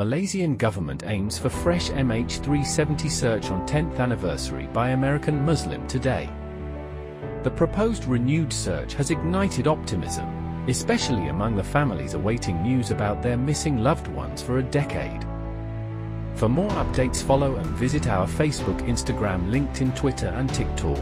Malaysian government aims for fresh MH370 search on 10th anniversary by American Muslim today. The proposed renewed search has ignited optimism, especially among the families awaiting news about their missing loved ones for a decade. For more updates follow and visit our Facebook, Instagram, LinkedIn, Twitter and TikTok.